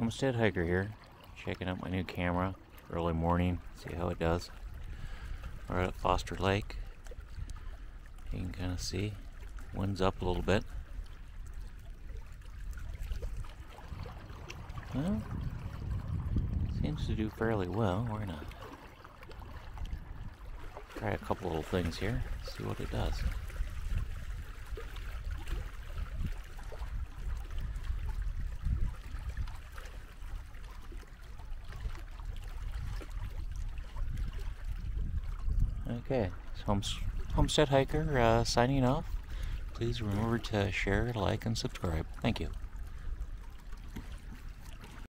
Homestead Hiker here, checking out my new camera, early morning, see how it does. We're at Foster Lake. You can kind of see, wind's up a little bit. Well, seems to do fairly well. We're gonna try a couple little things here, see what it does. Okay, so Homestead Hiker uh, signing off. Please remember to share, like, and subscribe. Thank you.